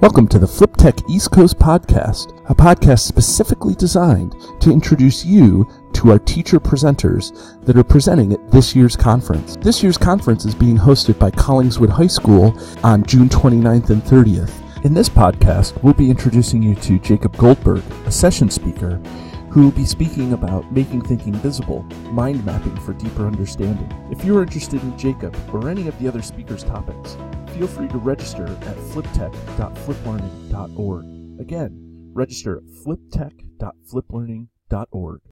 Welcome to the FlipTech East Coast Podcast, a podcast specifically designed to introduce you to our teacher presenters that are presenting at this year's conference. This year's conference is being hosted by Collingswood High School on June 29th and 30th. In this podcast, we'll be introducing you to Jacob Goldberg, a session speaker who will be speaking about making thinking visible, mind mapping for deeper understanding. If you are interested in Jacob or any of the other speakers' topics, feel free to register at fliptech.flippedlearning.org. Again, register at fliptech.flippedlearning.org.